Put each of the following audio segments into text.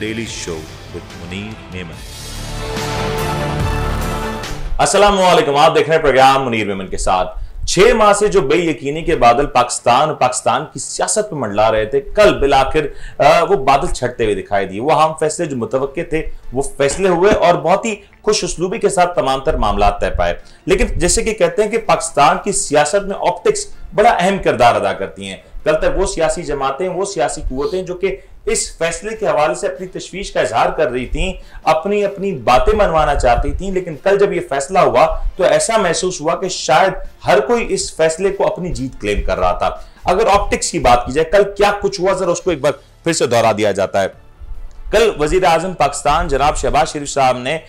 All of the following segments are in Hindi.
Daily show with Munir Memon अस्सलाम वालेकुम आप देख रहे हैं प्रोग्राम मुनीर मेमन के साथ। छह माह से जो बेयकीनी के बादल पाकिस्तान पाकिस्तान की सियासत में मंडला रहे थे, कल बिलाखिर वो बादल छटते हुए दिखाई दिए। वो हम फैसले जो मुतव थे, वो फैसले हुए और बहुत ही खुश उसलूबी के साथ तमाम तर मामला तय पाए। लेकिन जैसे कि कहते हैं कि पाकिस्तान की सियासत में ऑप्टिक्स बड़ा अहम किरदार अदा करती हैं। कल तक वो सियासी जमातें, वो सियासी कुतें जो कि इस फैसले के हवाले से अपनी तशवीश का इजहार कर रही थी अपनी अपनी बातें मनवाना चाहती थी, लेकिन कल जब यह फैसला हुआ तो ऐसा महसूस हुआ कि शायद हर कोई इस फैसले को अपनी जीत क्लेम कर रहा था। अगर ऑप्टिक्स की बात की जाए, कल क्या कुछ हुआ? जरा उसको एक बार फिर से दोहरा दिया जाता है। कल वज़ीर आज़म पाकिस्तान जनाब शहबाज शरीफ साहब ने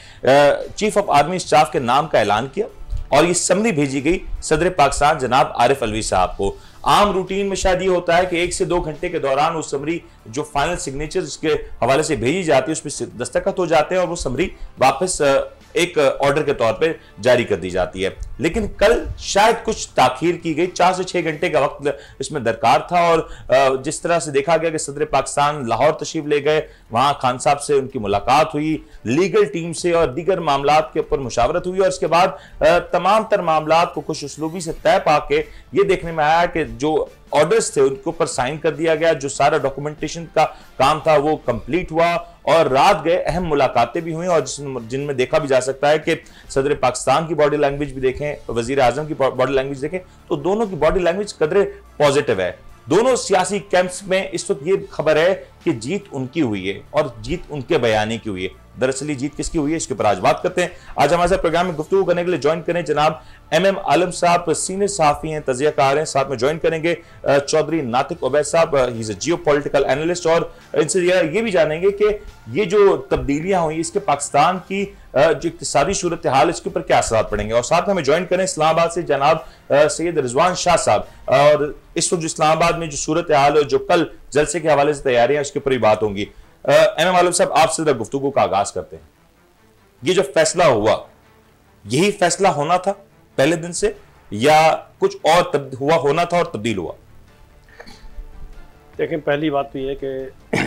चीफ ऑफ़ आर्मी स्टाफ के नाम का ऐलान किया और ये समरी भेजी गई सदर पाकिस्तान जनाब आरिफ अलवी साहब को। आम रूटीन में शायद ये होता है कि एक से दो घंटे के दौरान वो समरी जो फाइनल सिग्नेचर उसके हवाले से भेजी जाती है, उसमें दस्तखत हो जाते हैं और वो समरी वापस एक ऑर्डर के तौर पे जारी कर दी जाती है। लेकिन कल शायद कुछ ताखीर की गई। चार से छह घंटे का वक्त इसमें दरकार था और जिस तरह से देखा गया कि सदर पाकिस्तान लाहौर तशरीफ़ ले गए, वहाँ खान साहब से उनकी मुलाकात हुई, लीगल टीम से और दीगर मामला के ऊपर मुशावरत हुई और इसके बाद तमाम तर मामला को खुश उसलूबी से तय पाके ये देखने में आया कि जो ऑर्डर्स थे उनके ऊपर साइन कर दिया गया, जो सारा डॉक्यूमेंटेशन का काम था वो कंप्लीट हुआ। और रात गए, अहम मुलाकातें भी हुई और जिनमें देखा भी जा सकता है कि सदर पाकिस्तान की बॉडी लैंग्वेज भी देखें, वज़ीर आज़म की बॉडी लैंग्वेज देखें तो दोनों की बॉडी लैंग्वेज कदरे पॉजिटिव है। दोनों सियासी कैंप्स में इस वक्त ये खबर है कि जीत उनकी हुई है और जीत उनके बयानी की हुई है। दरअसल जीत किसकी हुई है? इसके ऊपर आज बात करते हैं। आज हमारे साथ प्रोग्राम में गुफ्तु करने के लिए ज्वाइन करें जनाब एम एम आलम साहब, सीनियर साफी हैं तजियाकार हैं। साथ में ज्वाइन करेंगे चौधरी नातिक उबैद साहब ही जियो पॉलिटिकल एनालिस्ट और इनसे ये भी जानेंगे कि ये जो तब्दीलियाँ हुई, इसके पाकिस्तान की जो इकतदी सूरत हाल, इसके ऊपर क्या असर पड़ेंगे? और साथ में हमें ज्वाइन करें इस्लामाबाद से जनाब सैयद रिजवान शाह साहब। और इस वक्त जो इस्लामाबाद में जो सूरत हाल जो कल जलसे के हवाले से तैयारियाँ उसके ऊपर भी बात होंगी। एम एम आलम साहब आपसे गुफ्तु का आगाज़ करते हैं। ये जो फैसला हुआ, यही फैसला होना था पहले दिन से, या कुछ और हुआ, होना था और तब्दील हुआ? देखें पहली बात तो ये कि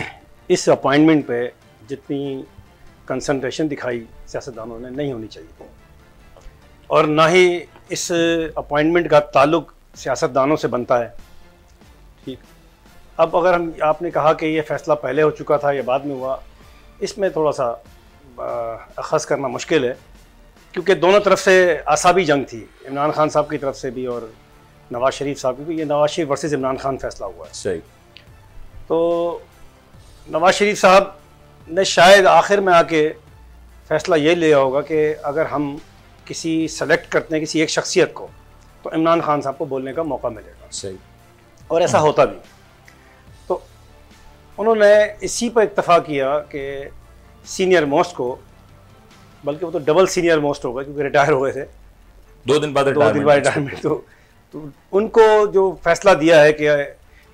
इस अपॉइंटमेंट पे जितनी कंसंट्रेशन दिखाई सियासतदानों ने, नहीं होनी चाहिए। और ना ही इस अपॉइंटमेंट का ताल्लुक सियासतदानों से बनता है। ठीक। अब अगर हम आपने कहा कि ये फ़ैसला पहले हो चुका था या बाद में हुआ इसमें थोड़ा सा अखज़ करना मुश्किल है क्योंकि दोनों तरफ़ से आसाबी जंग थी इमरान खान साहब की तरफ़ से भी और नवाज़ शरीफ साहब की भी ये नवाज़ शरीफ वर्सेज इमरान खान फैसला हुआ है। सही। तो नवाज़ शरीफ साहब ने शायद आखिर में आके फ़ैसला ये लिया होगा कि अगर हम किसी सेलेक्ट करते हैं किसी एक शख्सियत को तो इमरान खान साहब को बोलने का मौका मिलेगा। सही। और ऐसा होता भी। उन्होंने इसी पर इतफ़ा किया कि सीनियर मोस्ट को बल्कि वो तो डबल सीनियर मोस्ट होगा क्योंकि रिटायर हो गए थे। दो दिन बाद दो दिन बाद रिटायरमेंट तो, तो उनको जो फैसला दिया है कि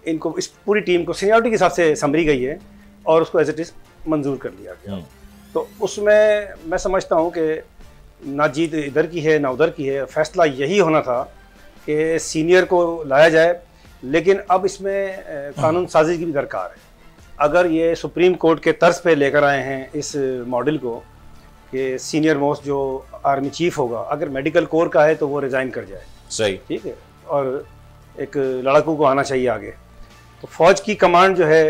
इनको इस पूरी टीम को सीनियरिटी के हिसाब से समरी गई है और उसको एज इट इज़ मंजूर कर लिया गया। हम्म। तो उसमें मैं समझता हूँ कि ना जीत इधर की है ना उधर की है। फैसला यही होना था कि सीनियर को लाया जाए लेकिन अब इसमें कानून साजी की भी दरकार है। अगर ये सुप्रीम कोर्ट के तर्ज पे लेकर आए हैं इस मॉडल को कि सीनियर मोस्ट जो आर्मी चीफ होगा अगर मेडिकल कोर का है तो वो रिज़ाइन कर जाए। सही। ठीक है? और एक लड़कों को आना चाहिए आगे। तो फौज की कमांड जो है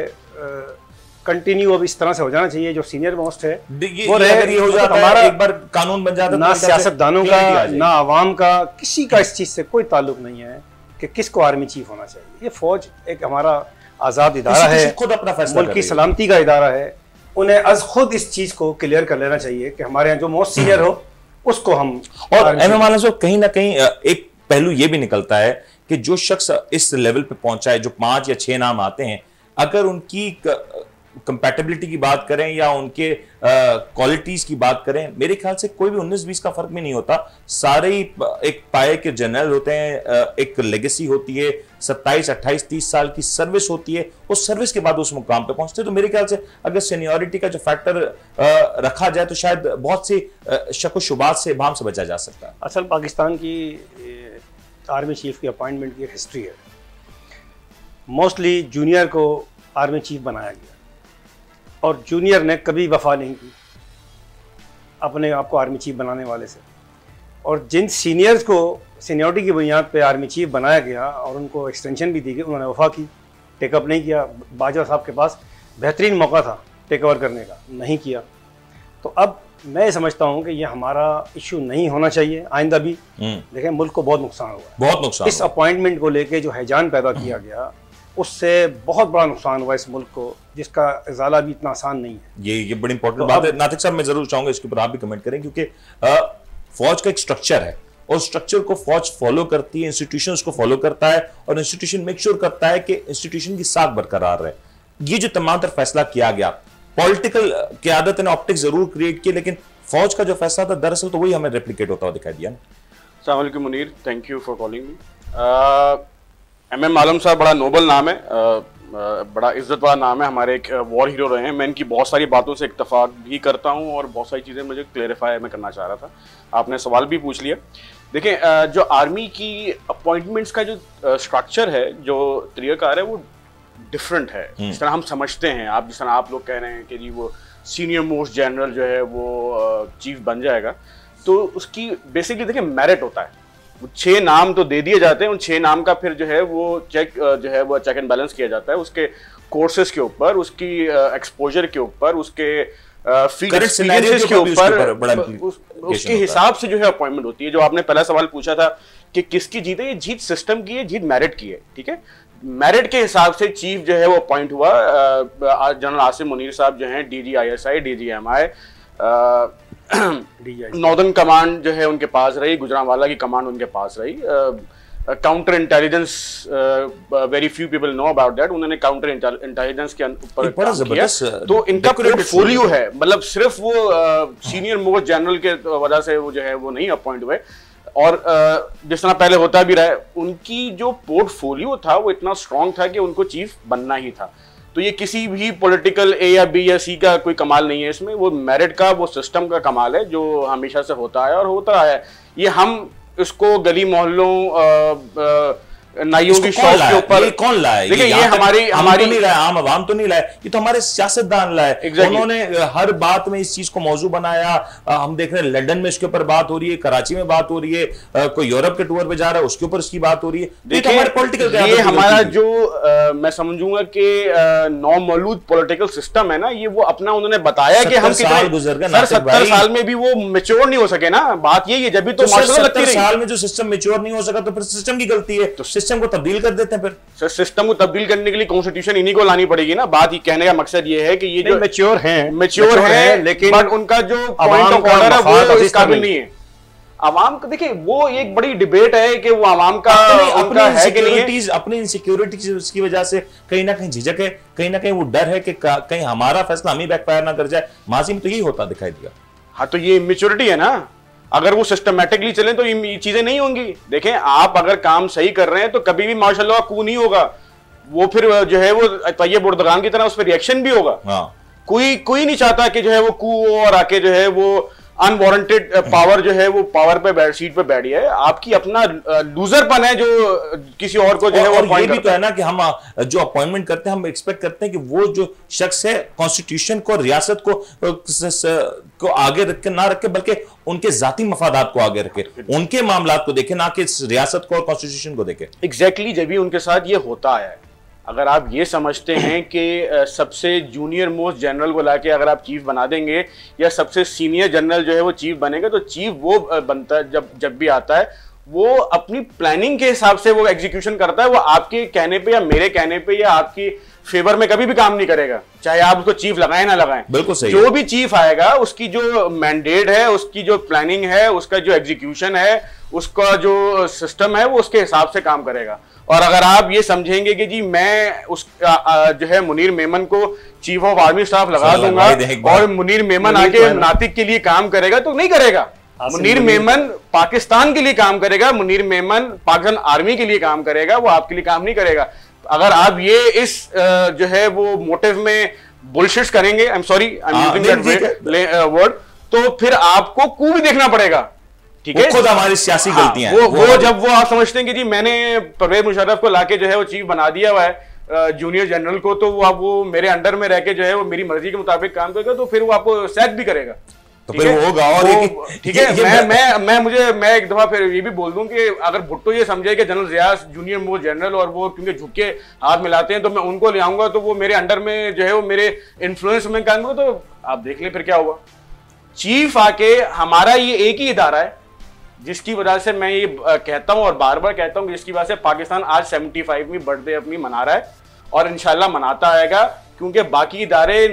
कंटिन्यू अब इस तरह से हो जाना चाहिए जो सीनियर मोस्ट है वो रहे। ये हो मतलब जाता हमारा एक बार कानून बन जाता ना सियासतदानों का ना आवाम का किसी का इस चीज़ से कोई ताल्लुक नहीं है कि किसको आर्मी चीफ होना चाहिए। ये फौज एक हमारा आज़ाद इदारा है खुद अपना फैसला मुल्क की सलामती का इदारा है। उन्हें अज खुद इस चीज़ को क्लियर कर लेना चाहिए कि हमारे यहाँ जो मोस्ट सीनियर हो उसको हम और एम एम कहीं ना कहीं एक पहलू ये भी निकलता है कि जो शख्स इस लेवल पे पहुँचा है जो पाँच या छह नाम आते हैं अगर उनकी कंपेटेबिलिटी की बात करें या उनके क्वालिटीज की बात करें, मेरे ख्याल से कोई भी उन्नीस बीस का फ़र्क भी नहीं होता। सारे ही एक पाए के जनरल होते हैं एक लेगेसी होती है, सत्ताईस, अट्ठाईस, तीस साल की सर्विस होती है, उस सर्विस के बाद उस मुकाम पे पहुँचते हैं। तो मेरे ख्याल से अगर सीनियोरिटी का जो फैक्टर रखा जाए तो शायद बहुत सी शक शुबात से भाम से बचा जा सकता है। असल पाकिस्तान की आर्मी चीफ की अपॉइंटमेंट की हिस्ट्री है। मोस्टली जूनियर को आर्मी चीफ बनाया गया। और जूनियर ने कभी वफा नहीं की। अपने आप को आर्मी चीफ बनाने वाले से। और जिन सीनियर्स को सीनियरिटी की बुनियाद पे आर्मी चीफ बनाया गया और उनको एक्सटेंशन भी दी गई उन्होंने वफा की टेकअप नहीं किया। बाजवा साहब के पास बेहतरीन मौका था टेक ओवर करने का नहीं किया। तो अब मैं समझता हूँ कि ये हमारा इशू नहीं होना चाहिए आइंदा भी। हम्म। देखें मुल्क को बहुत नुकसान हुआ बहुत नुकसान इस अपॉइंटमेंट को लेके जो हैजान पैदा किया गया उससे बहुत बड़ा नुकसान हुआ इस मुल्क को जिसका इजाला भी इतना आसान नहीं है। ये ये बड़ी इंपॉर्टेंट तो बात है। नातिक साहब मैं ज़रूर चाहूँगा इसके ऊपर आप भी कमेंट करें क्योंकि फौज का एक स्ट्रक्चर है और स्ट्रक्चर को फौज फॉलो करती है इंस्टीट्यूशंस को फॉलो करता है और इंस्टीट्यूशन मेक श्योर करता है कि इंस्टीट्यूशन की साख बरकरार रहे। ये जो तमाम तर फैसला किया गया पॉलिटिकल क्यादत ने ऑप्टिक ज़रूर क्रिएट की लेकिन फौज का जो फैसला था दरअसल तो वही हमें रेप्लीकेट होता हुआ दिखाई दिया। अलैक्म Munir thank you for calling me M M Alam साहब बड़ा नोबल नाम है बड़ा इज़्ज़त वाला नाम है हमारे एक वॉर हीरो रहे हैं। मैं इनकी बहुत सारी बातों से इत्तेफाक भी करता हूँ और बहुत सारी चीज़ें मुझे क्लेरिफाई मैं करना चाह रहा था। आपने सवाल भी पूछ लिया। uh, जो आर्मी की अपॉइंटमेंट्स का जो स्ट्रक्चर है जो तरीक़ाकार है वो डिफरेंट है। जिस तरह हम समझते हैं आप जिस तरह आप लोग कह रहे हैं कि जी वो सीनियर मोस्ट जनरल जो है वो चीफ बन जाएगा तो उसकी बेसिकली देखिए मेरिट होता है। छह नाम तो दे दिए जाते हैं। उन छह नाम का फिर जो है वो चेक जो है वो चेक एंड बैलेंस किया जाता है। उसके कोर्सेज के ऊपर उसकी एक्सपोजर के ऊपर उसके फ़ील्ड के ऊपर उसके। हिसाब से जो है अपॉइंटमेंट होती है। जो आपने पहला सवाल पूछा था कि किसकी जीत है ये जीत सिस्टम की है जीत मेरिट की है ठीक है? मेरिट के हिसाब से चीफ जो है वो अपॉइंट हुआ। जनरल आसिम मुनीर साहब जो हैं D G I S I D G M I northern command जो है उनके पास रही गुजरांवाला की कमांड उनके पास रही। Counter intelligence very few people know about that उन्होंने काउंटर इंटेलिजेंस के ऊपर तो इनका पोर्टफोलियो है। मतलब सिर्फ़ वो सीनियर मोस्ट जनरल के वजह से वो जो है वो नहीं अपॉइंट हुए। और uh, जिस तरह पहले होता भी रहा है उनकी जो पोर्टफोलियो था वो इतना स्ट्रांग था कि उनको चीफ बनना ही था। तो ये किसी भी पॉलिटिकल ए या बी या सी का कोई कमाल नहीं है इसमें। वो मेरिट का, वो सिस्टम का कमाल है, जो हमेशा से होता है और होता है। ये हम इसको गली मोहल्लों नाइयों की शॉप के ऊपर कौन लाया देखिए ये तक हमारी हमारी तो नहीं लाए आम आवाम तो नहीं लाए ये तो हमारे सियासतदान लाए। Exactly. उन्होंने हर बात में इस चीज़ को मौजू बनाया। हम देख रहे हैं लंदन में इसके ऊपर बात हो रही है कराची में बात हो रही है कोई यूरोप के टूर पे जा रहा है उसके ऊपर इसकी बात हो रही है। तो ये तो देखिए हमारे पॉलिटिकल ये हमारा जो मैं समझूँगा कि नौ मौलूद पॉलिटिकल सिस्टम है ना ये वो अपना उन्होंने बताया कि हम साल गुजर गए, सत्तर साल में भी वो मेच्योर नहीं हो सके ना। बात यही है जब भी तो तो साल में जो सिस्टम मेच्योर नहीं हो सका तो फिर सिस्टम की गलती है। सिस्टम को तब्दील कर देते हैं फिर। सर सिस्टम को तब्दील करने के लिए कॉन्स्टिट्यूशन इन्हीं को लानी पड़ेगी ना। बात ये कहने का मकसद ये है कि ये जो मेच्योर हैं। मेच्योर है लेकिन बट उनका जो पॉइंट ऑफ़ ऑर्डर है वो इस काबिल नहीं। है। आवाम को देखिए वो एक बड़ी डिबेट है कि वो आवाम का अपनी उनका अपनी है कि नहीं है। इनसिक्योरिटीज अपनी इनसिक्योरिटीज की वजह से कहीं ना कहीं झिझक है कहीं ना कहीं वो डर है कि कहीं हमारा फैसला हम ही बैकफायर ना कर जाए। माजी में तो यही होता दिखाई दिया। हाँ तो ये इमेच्योरिटी है ना। अगर वो सिस्टमेटिकली चले तो ये चीज़ें नहीं होंगी। देखें आप अगर काम सही कर रहे हैं तो कभी भी माशाल्लाह कू नहीं होगा। वो फिर जो है वो तैयब उर्दगान की तरह उस पर रिएक्शन भी होगा। हाँ। कोई कोई नहीं चाहता कि जो है वो कू और आके जो है वो अनवारंटेड पावर जो है वो पावर पे बैठ सीट पे बैठी है। आपकी अपना लूजरपन है जो किसी और को जो है वो और ये भी तो है। ना कि हम जो अपॉइंटमेंट करते हैं हम एक्सपेक्ट करते हैं कि वो जो शख्स है कॉन्स्टिट्यूशन को रियासत को को आगे रख के ना रखे बल्कि उनके जाती मफादात को आगे रखे उनके मामला को देखे ना कि रियासत को और कॉन्स्टिट्यूशन को देखे। एग्जैक्टली जब भी उनके साथ ये होता है अगर आप ये समझते हैं कि सबसे जूनियर मोस्ट जनरल को लाके अगर आप चीफ बना देंगे या सबसे सीनियर जनरल जो है वो चीफ बनेगा तो चीफ वो बनता है जब जब भी आता है वो अपनी प्लानिंग के हिसाब से वो एग्जीक्यूशन करता है वो आपके कहने पे या मेरे कहने पे या आपकी फेवर में कभी भी काम नहीं करेगा। चाहे आप उसको चीफ लगाएँ ना लगाएँ। बिल्कुल सही। जो भी चीफ आएगा उसकी जो मैंडेट है उसकी जो प्लानिंग है उसका जो एग्जीक्यूशन है उसका जो सिस्टम है वो उसके हिसाब से काम करेगा। और अगर आप ये समझेंगे कि जी मैं उस आ, आ, जो है मुनीर मेमन को चीफ ऑफ़ आर्मी स्टाफ लगा दूँगा। और मुनीर मेमन मुनीर आके। नातिक के लिए काम करेगा तो नहीं करेगा। मुनीर मेमन पाकिस्तान के लिए काम करेगा मुनीर मेमन पाकिस्तान आर्मी के लिए काम करेगा वो आपके लिए काम नहीं करेगा। अगर आप ये इस जो है वो मोटिव में बुलशिट्स करेंगे I am sorry I am using word तो फिर आपको कू भी देखना पड़ेगा। ठीक है? खुद हमारी सियासी हाँ, गलतियाँ वो हैं। वो जब वो आप समझते हैं कि जी मैंने परवेज मुशर्रफ को लाके जो है वो चीफ बना दिया हुआ है जूनियर जनरल को तो वो आप वो मेरे अंडर में रह के जो है वो मेरी मर्ज़ी के मुताबिक काम करेगा तो फिर वो आपको सैक भी करेगा। तो फिर वो होगा और ठीक है? मैं मैं मैं मुझे मैं एक दफ़ा फिर ये भी बोल दूँ कि अगर भुट्टो ये समझे कि जनरल रियाज जूनियर वो जनरल और वो क्योंकि झुक के हाथ मिलाते हैं तो मैं उनको ले आऊँगा तो वो मेरे अंडर में जो है वो मेरे इन्फ्लुएंस में काम करूँ तो आप देख लें फिर क्या हुआ चीफ आके हमारा ये एक ही इदारा है जिसकी वजह से मैं ये कहता हूँ और बार बार कहता हूँ जिसकी वजह से पाकिस्तान आज 75वीं बर्थडे अपनी मना रहा है और इंशाल्लाह मनाता आएगा, क्योंकि बाकी इदारे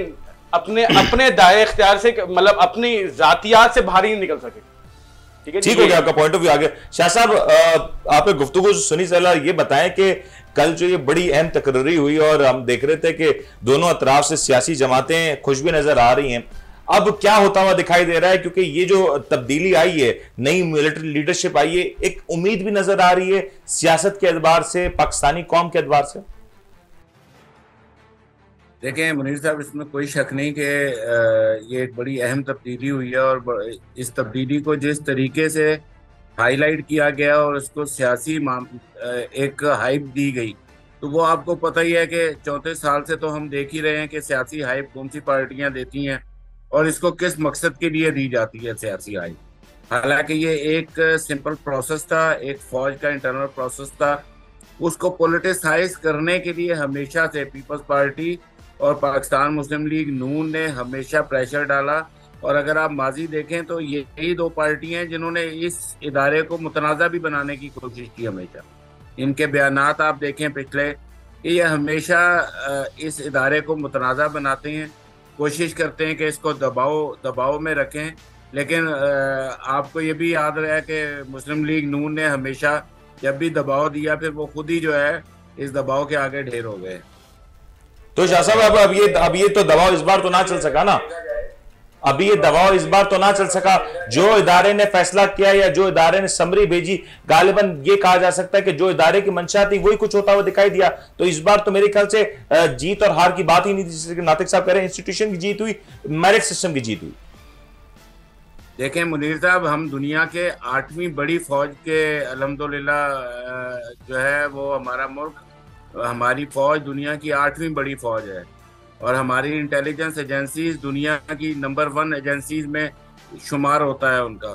अपने अपने दाए इख्तियार से मतलब अपनी जातियात से बाहर ही नहीं निकल सके। ठीक है ठीक हो गया आपका पॉइंट ऑफ़ व्यू आगे। शाह साहब आपने गुफ्तु सुनी सला ये बताएँ कि कल जो ये बड़ी अहम तकर्री हुई और हम देख रहे थे कि दोनों अतराफ से सियासी जमातें खुश भी नज़र आ रही हैं। अब क्या होता हुआ दिखाई दे रहा है? क्योंकि ये जो तब्दीली आई है, नई मिलिट्री लीडरशिप आई है, एक उम्मीद भी नज़र आ रही है सियासत के एतबार से, पाकिस्तानी कौम के एतबार से। देखें, मुनीर साहब, इसमें कोई शक नहीं कि ये एक बड़ी अहम तब्दीली हुई है और इस तब्दीली को जिस तरीके से हाईलाइट किया गया और उसको सियासी एक हाइप दी गई तो वो आपको पता ही है कि चौथे साल से तो हम देख ही रहे हैं कि सियासी हाइप कौन सी पार्टियाँ देती हैं। और इसको किस मकसद के लिए दी जाती है सियासी हाइप हालाँकि ये एक सिंपल प्रोसेस था, एक फौज का इंटरनल प्रोसेस था। उसको पोलिटिसाइज करने के लिए हमेशा से पीपल्स पार्टी और पाकिस्तान मुस्लिम लीग, नून ने हमेशा प्रेशर डाला। और अगर आप माजी देखें तो यही दो पार्टियाँ हैं जिन्होंने इस इदारे को मुतनाज़ा भी बनाने की कोशिश की हमेशा। इनके बयान आप देखें पिछले, कि ये हमेशा इस इदारे को मुतनाज़ा बनाते हैं। कोशिश करते हैं कि इसको दबाव दबाव में रखें। लेकिन आपको ये भी याद रहा कि मुस्लिम लीग नून ने हमेशा जब भी दबाव दिया, फिर वो खुद ही जो है इस दबाव के आगे ढेर हो गए। तो शाह साहब, अब अब ये अब ये तो दबाव इस बार तो ना चल सका ना। अभी ये दबाव इस बार तो ना चल सका। जो इदारे ने फैसला किया या जो इदारे ने समरी भेजी, गालिबन ये कहा जा सकता है कि जो इदारे की मंशा थी, वही कुछ होता हुआ दिखाई दिया। तो इस बार तो मेरे ख्याल से जीत और हार की बात ही नहीं थी जैसे नातिक साहब कह रहे हैं इंस्टीट्यूशन की जीत हुई मेरिट सिस्टम की जीत हुई। देखें मुनीर साहब, हम दुनिया के आठवीं बड़ी फौज के अलहमदुल्ला जो है वो हमारा मुल्क, हमारी फौज दुनिया की आठवीं बड़ी फौज है। और हमारी इंटेलिजेंस एजेंसीज दुनिया की नंबर वन एजेंसीज में शुमार होता है उनका।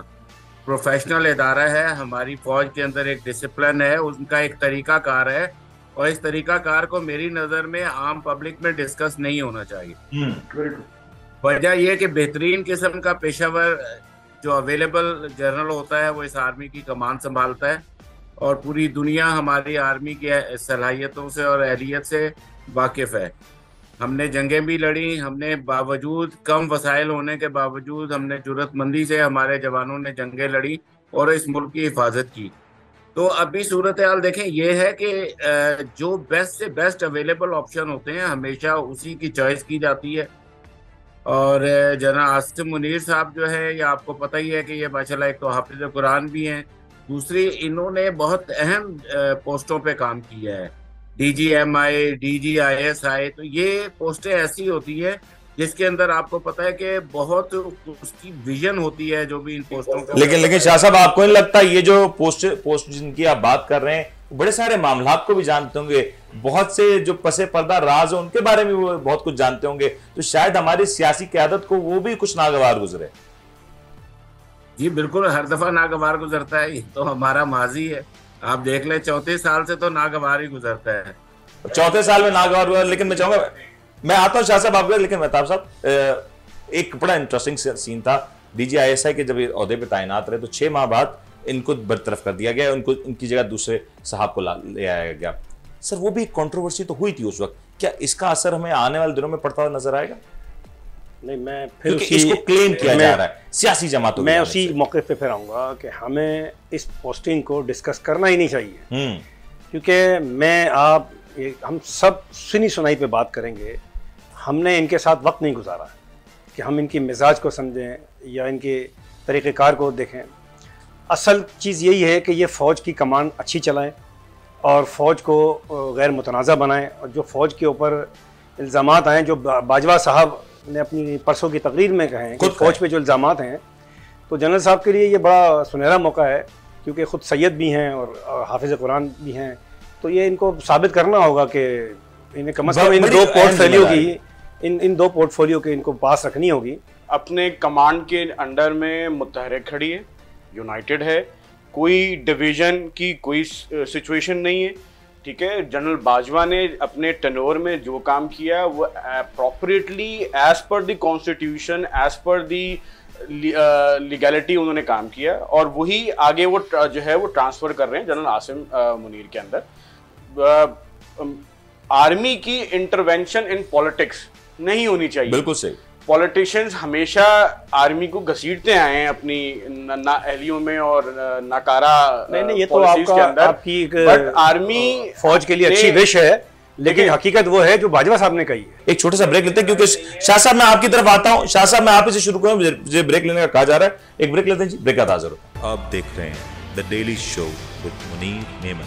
प्रोफेशनल इदारा है हमारी फौज के अंदर एक डिसिप्लिन है उनका एक तरीका कार है और इस तरीका कार को मेरी नज़र में आम पब्लिक में डिस्कस नहीं होना चाहिए। हम्म, वजह यह कि बेहतरीन किस्म का पेशावर जो अवेलेबल जनरल होता है वो इस आर्मी की कमान संभालता है और पूरी दुनिया हमारी आर्मी की सलाहियतों से और अहलियत से वाकिफ़ है। हमने जंगें भी लड़ी, हमने बावजूद कम वसाइल होने के बावजूद हमने जरूरतमंदी से हमारे जवानों ने जंगें लड़ी और इस मुल्क की हिफाजत की। तो अभी सूरत हाल देखें, ये है कि जो बेस्ट से बेस्ट अवेलेबल ऑप्शन होते हैं, हमेशा उसी की चॉइस की जाती है। और जना आसिम मुनीर साहब जो है, ये आपको पता ही है कि ये माशाल्लाह एक तो हाफिज कुरान भी हैं। दूसरी, इन्होंने बहुत अहम पोस्टों पे काम किया है। D G M I D G I S I तो ये पोस्टें ऐसी होती है जिसके अंदर आपको पता है कि बहुत उसकी विजन होती है जो भी इन पोस्टों का। लेकिन लेकिन शाह साहब आपको नहीं लगता ये जो पोस्ट पोस्ट जिनकी आप बात कर रहे हैं बड़े सारे मामला को भी जानते होंगे बहुत से जो पसे पर्दा राज है उनके बारे में वो बहुत कुछ जानते होंगे तो शायद हमारी सियासी क्यादत को वो भी कुछ नागवार गुजरे। जी बिल्कुल हर दफ़ा नागवार गुजरता है ये तो हमारा माजी है। आप देख ले चौथे साल से तो नागवार ही गुजरता है। चौथे साल में नागवार हुआ, लेकिन मैं चाहूँगा, मैं आता हूँ शाह साहब आपके लेकिन मेहताब साहब एक बड़ा इंटरेस्टिंग सीन था। डीजीआईएसआई के जब ये अहदे पे तैनात रहे तो छह माह बाद इनको बरतरफ कर दिया गया, उनको उनकी जगह दूसरे साहब को ला, ले आया गया। सर, वो भी कंट्रोवर्सी तो हुई थी उस वक्त। क्या इसका असर हमें आने वाले दिनों में पड़ता हुआ नज़र आएगा? नहीं मैं फिर उसी इसको क्लेम किया जा रहा है। सियासी जमातों मैं उसी मौके पे फिर आऊँगा कि हमें इस पोस्टिंग को डिस्कस करना ही नहीं चाहिए। हम्म। क्योंकि मैं आप हम सब सुनी सुनाई पे बात करेंगे। हमने इनके साथ वक्त नहीं गुजारा कि हम इनकी मिजाज को समझें या इनके तरीक़ेकार को देखें। असल चीज़ यही है कि ये फ़ौज की कमान अच्छी चलाएँ और फ़ौज को गैर मुतनाज़ा बनाएँ। और जो फ़ौज के ऊपर इल्ज़ाम आए जो बाजवा साहब ने अपनी परसों की तकरीर में कहे हैं कि फौज पे जो इल्ज़ाम हैं तो जनरल साहब के लिए ये बड़ा सुनहरा मौका है क्योंकि ख़ुद सैयद भी हैं और हाफिज़ कुरान भी हैं। तो ये इनको साबित करना होगा कि इन्हें कम से कम इन दो पोर्टफोलियो की इन इन दो पोर्टफोलियो के इनको पास रखनी होगी। अपने कमांड के अंडर में मुतहरक खड़ी है यूनाइटेड है कोई डिवीज़न की कोई सिचुएशन नहीं है। ठीक है जनरल बाजवा ने अपने टनोर में जो काम किया, वो appropriately as per the constitution as per the legality उन्होंने काम किया और वही आगे वो जो है वो ट्रांसफ़र कर रहे हैं जनरल आसिम मुनीर के अंदर। आर्मी की इंटरवेंशन इन पॉलिटिक्स नहीं होनी चाहिए। बिल्कुल सही। पॉलिटिशियंस हमेशा आर्मी को घसीटते आए हैं अपनी न- ना एहलियों में और नाकारा नहीं नहीं ये तो आपका आपकी एक बट आर्मी फौज के लिए अच्छी विश है लेकिन हकीकत वो है जो बाजवा साहब ने कही है। एक छोटा सा ब्रेक लेते हैं क्योंकि शाह साहब मैं आपकी तरफ़ आता हूँ। शाह साहब मैं आप ही से शुरू करूँ मुझे ब्रेक लेने का कहा जा रहा है। एक ब्रेक लेते हैं जी ब्रेक का हाजिर हो आप देख रहे हैं the daily show with Munir Memon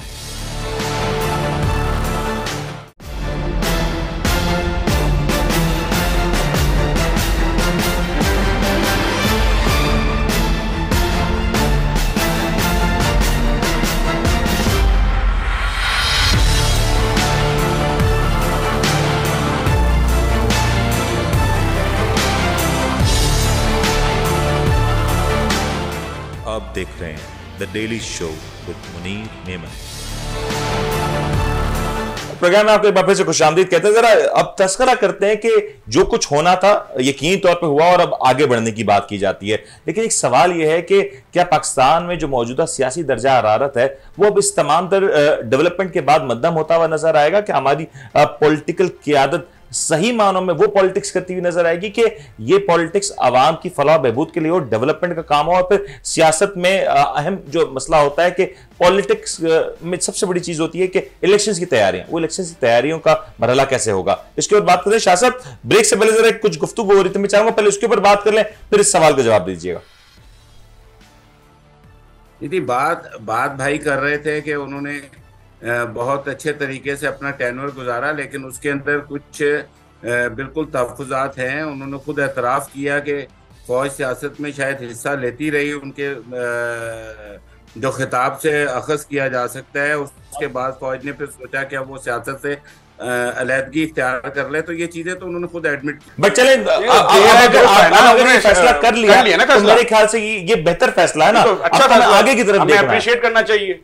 आप देख रहे हैं the daily show with Munir Memon. Programme में आपको एक बार फिर से खुश आमदीद कहते हैं, जरा अब तस्करा करते हैं कि जो कुछ होना था, यकीनी तौर पे हुआ और अब आगे बढ़ने की बात की जाती है। लेकिन एक सवाल यह है कि क्या पाकिस्तान में जो मौजूदा सियासी दर्जा हरारत है, वो अब इस तमाम तर डेवलपमेंट के बाद मद्दम होता हुआ नज़र आएगा कि हमारी पॉलिटिकल क्यादत सही मानों में वो पॉलिटिक्स करती हुई नज़र आएगी कि ये पॉलिटिक्स आवाम की फलाह बहबूद के लिए और डेवलपमेंट का काम हो और फिर सियासत में अहम जो मसला होता है कि पॉलिटिक्स में सबसे बड़ी चीज़ होती है कि इलेक्शंस की तैयारियाँ, वो इलेक्शन की तैयारियों का मरहला कैसे होगा। इसके ऊपर बात करें साहब ब्रेक से पहले जरा कुछ गुफ्तु हो रही थी, मैं चाहूँगा पहले उसके ऊपर बात कर लें, फिर इस सवाल का जवाब दीजिएगा। यदि बात बात भाई कर रहे थे कि उन्होंने बहुत अच्छे तरीके से अपना टेनवर गुजारा लेकिन उसके अंदर कुछ बिल्कुल तहफात हैं। उन्होंने खुद एतराफ़ किया कि फौज सियासत में शायद हिस्सा लेती रही उनके जो खिताब से अखज़ किया जा सकता है। उसके बाद फौज ने फिर सोचा कि अब वो सियासत से अलहदगी इख्तियार कर ले तो ये चीज़ें तो उन्होंने खुद एडमिट की। बट चले फैसला कर लिया। ना तो मेरे ख्याल से ये बेहतर फैसला है ना। अच्छा। आगे की तरफ़ अप्रिशिएट करना चाहिए।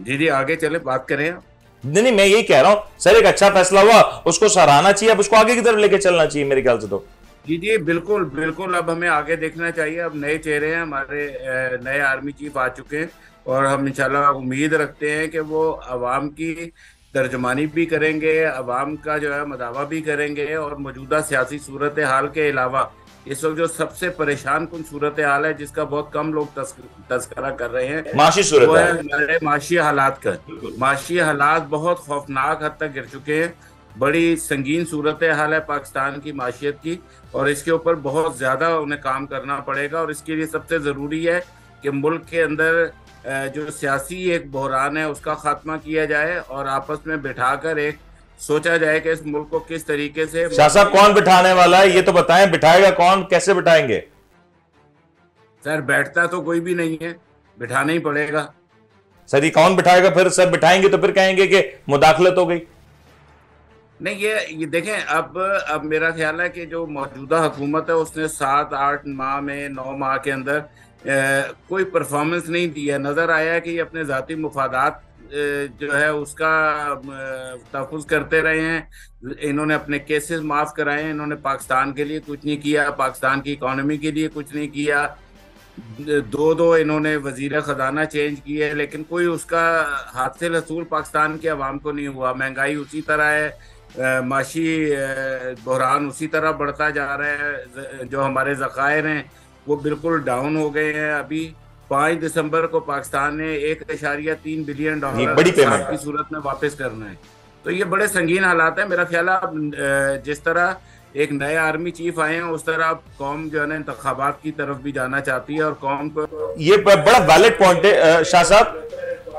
जी जी आगे चले बात करें आप। नहीं नहीं मैं यही कह रहा हूँ। सर एक अच्छा फैसला हुआ। उसको सराहना चाहिए अब उसको आगे की तरफ़ लेके चलना चाहिए मेरे ख्याल से तो। जी जी बिल्कुल बिल्कुल अब हमें आगे देखना चाहिए। अब नए चेहरे हैं हमारे नए आर्मी चीफ आ चुके हैं और हम इंशाल्लाह उम्मीद रखते हैं कि वो आवाम की तर्जमानी भी करेंगे आवाम का जो है मदावा भी करेंगे और मौजूदा सियासी सूरत हाल के अलावा इस वक्त जो सबसे परेशान कन सूरत हाल है जिसका बहुत कम लोग तस्करा कर रहे हैं माशी वो सूरत है है हमारे माशी हालात का। माशी हालात बहुत खौफनाक हद तक गिर चुके हैं। बड़ी संगीन सूरत हाल है पाकिस्तान की माशियत की और इसके ऊपर बहुत ज़्यादा उन्हें काम करना पड़ेगा और इसके लिए सबसे ज़रूरी है कि मुल्क के अंदर जो सियासी एक बहरान है उसका खात्मा किया जाए और आपस में बिठाकर एक सोचा जाए कि इस मुल्क को किस तरीके से शाह साहब कौन बिठाने वाला है? ये तो बताएँ बिठाएगा कौन? कैसे बिठाएँगे? सर बैठता तो कोई भी नहीं है। बिठाना ही पड़ेगा। सर ये कौन बिठाएगा? फिर सर बिठाएँगे तो फिर कहेंगे कि मुदाखलत हो गई। नहीं ये ये देखें अब अब मेरा ख्याल है कि जो मौजूदा हुकूमत है उसने सात आठ माह में नौ माह के अंदर अ, कोई परफॉर्मेंस नहीं दिया। नज़र आया कि ये अपने ज़ाती मुफादात जो है उसका तहफ़ करते रहे हैं। इन्होंने अपने केसेस माफ़ कराए हैं। इन्होंने पाकिस्तान के लिए कुछ नहीं किया, पाकिस्तान की इकॉनमी के लिए कुछ नहीं किया। दो दो इन्होंने वज़ीर ख़जाना चेंज किए लेकिन कोई उसका हासिल रसूल पाकिस्तान के अवाम को नहीं हुआ। महँगाई उसी तरह है माशी बहरान उसी तरह बढ़ता जा रहा है। जो हमारे ज़खायर हैं, वो बिल्कुल डाउन हो गए हैं अभी। पाँच दिसंबर को पाकिस्तान ने एक इशारिया तीन बिलियन डॉलर बड़ी की सूरत में वापस करना है। तो ये बड़े संगीन हालात है। मेरा ख्याल है अ, जिस तरह एक नए आर्मी चीफ आए हैं उस तरह आप कौम जो है ना इंतखाबात की तरफ़ भी जाना चाहती है और कौम को ये बड़ा वैलिड पॉइंट है। शाह साहब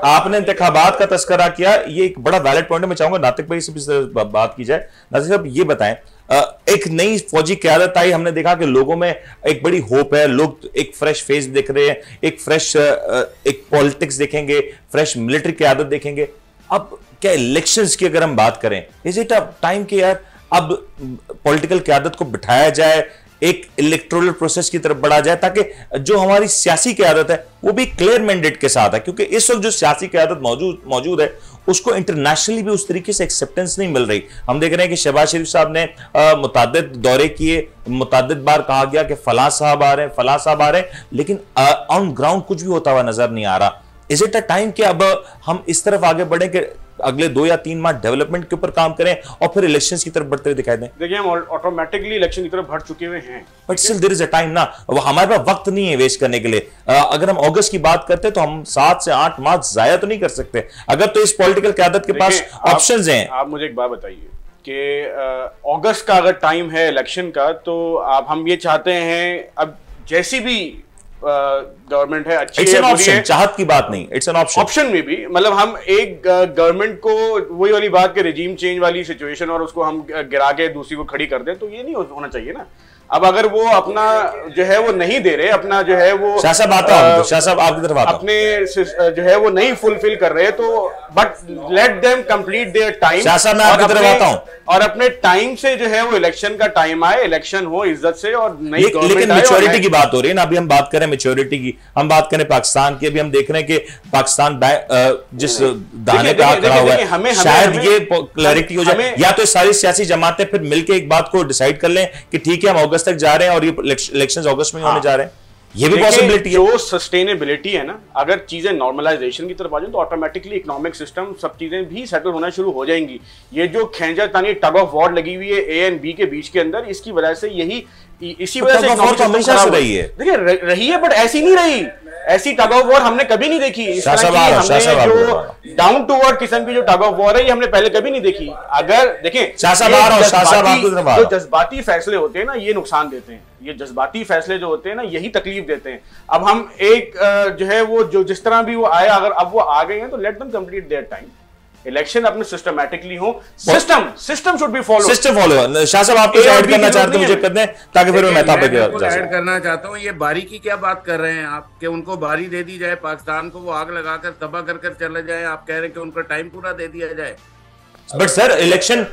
आपने इंतखाबात का तस्करा किया। ये एक बड़ा वैलिड पॉइंट है। मैं चाहूँगा नातिक भाई से भी बात की जाए। नातिक साहब ये बताएँ एक नई फौजी क्यादत आई। हमने देखा कि लोगों में एक बड़ी होप है। लोग एक फ्रेश फेस देख रहे हैं, एक फ्रेश एक पॉलिटिक्स देखेंगे, फ्रेश मिलिट्री क्यादत देखेंगे। अब क्या इलेक्शंस की अगर हम बात करें इज़ इट अ टाइम कि यार अब पॉलिटिकल क्यादत को बिठाया जाए एक इलेक्ट्रोल प्रोसेस की तरफ़ बढ़ा जाए ताकि जो हमारी सियासी क्यादत है, वो भी क्लियर मैंडेट के साथ है। क्योंकि इस वक्त जो सियासी क्यादत मौजूद मौजूद है, उसको इंटरनेशनली भी उस तरीके से एक्सेप्टेंस नहीं मिल रही। हम देख रहे हैं कि शहबाज शरीफ साहब ने मुतद दौरे किए। मुतद बार कहा गया कि फला साहब आ रहे हैं, फला साहब आ रहे हैं। लेकिन ऑन ग्राउंड कुछ भी होता हुआ नज़र नहीं आ रहा। इज़ इट अ टाइम कि अब हम इस तरफ़ आगे बढ़े कि अगले दो या तीन माह डेवलपमेंट के ऊपर काम करें और फिर इलेक्शन की तरफ़ बढ़ते हुए दिखाई दें। देखिए हम ऑटोमेटिकली इलेक्शन की तरफ़ बढ़ चुके हुए हैं। But still there is a time ना हमारे पास वक्त नहीं है वेस्ट करने के लिए। अगर हम अगस्त की बात करते तो हम सात से आठ माह जाया तो नहीं कर सकते। अगर तो इस पॉलिटिकल क्यादत के पास ऑप्शन है। आप मुझे एक बात बताइए कि अगस्त का अगर टाइम है इलेक्शन का तो आप हम ये चाहते हैं अब जैसी भी गवर्नमेंट है अच्छी है ऑप्शन चाहत की बात नहीं इट्स एन ऑप्शन ऑप्शन में भी मतलब हम एक गवर्नमेंट को वही वाली बात के रिजीम चेंज वाली सिचुएशन और उसको हम गिरा के दूसरी को खड़ी कर दें तो ये नहीं होना चाहिए ना। अब अगर वो अपना जो है वो नहीं दे रहे अपना जो है वो साहब आता हूँ साहब आपकी तरफ़ आता अपने जो है वो नहीं फुलफिल कर रहे तो but let them complete their time साहब मैं आपकी तरफ़ आता हूँ। और अपने टाइम से जो है वो इलेक्शन का टाइम आए इलेक्शन हो इज़्ज़त से और नई लेकिन मेच्योरिटी की बात हो रही है ना अभी हम बात करें मेच्योरिटी की हम बात करें पाकिस्तान की अभी हम देख रहे हैं कि पाकिस्तान जिस दाने पे खड़ा हुआ है शायद ये क्लैरिटी हो जाए या तो सारी सियासी जमातें फिर मिलकर एक बात को डिसाइड कर लें कि ठीक है हम अगस्त तक जा रहे हैं और ये इलेक्शन अगस्त में होने हाँ। जा रहे हैं। ये भी पॉसिबिलिटी है। जो सस्टेनेबिलिटी है ना अगर चीज़ें नॉर्मलाइजेशन की तरफ़ आ जाए तो ऑटोमेटिकली इकोनॉमिक सिस्टम सब चीज़ें भी सेटल होना शुरू हो जाएँगी। ये जो खेंजा तानी टग ऑफ़ वॉर लगी हुई है ए एंड बी के बीच के अंदर इसकी वजह से यही इसी तो वजह से तो हमेशा रही है। देखिए रही है बट ऐसी नहीं रही। ऐसी टग ऑफ़ वॉर हमने कभी नहीं देखी। हमने जो डाउन टू वर्ड किस्म की जो टग ऑफ़ वॉर है ये हमने पहले कभी नहीं देखी। अगर देखें जो जज्बाती फैसले होते हैं ना ये नुकसान देते हैं। ये जज्बाती फैसले जो होते हैं ना यही तकलीफ़ देते हैं। अब हम एक जो है वो जो जिस तरह भी वो आया अगर अब वो आ गए हैं तो let them complete their time election अपने सिस्टमैटिकली हो। System system should be follow system follow Shah साहब आप कुछ ऐड करना चाहते हैं मुझे कर दें ताकि फिर मैं मेहता पे ऐड करना चाहता हूँ ये बारी की क्या बात कर रहे हैं आप? कि उनको बारी दे दी जाए पाकिस्तान को वो आग लगाकर तबाह कर कर चले जाए। आप कह रहे हैं कि उनका टाइम पूरा दे दिया जाए। बट सर इलेक्शन